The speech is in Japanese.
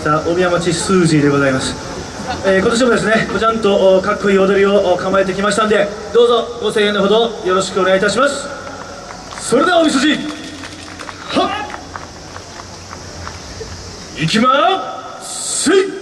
した大宮町スージーでございます、えー今年もですねちゃんとおかっこいい踊りを構えてきましたんでどうぞご声援のほどよろしくお願いいたします。それではおみそじはっいきまーす。い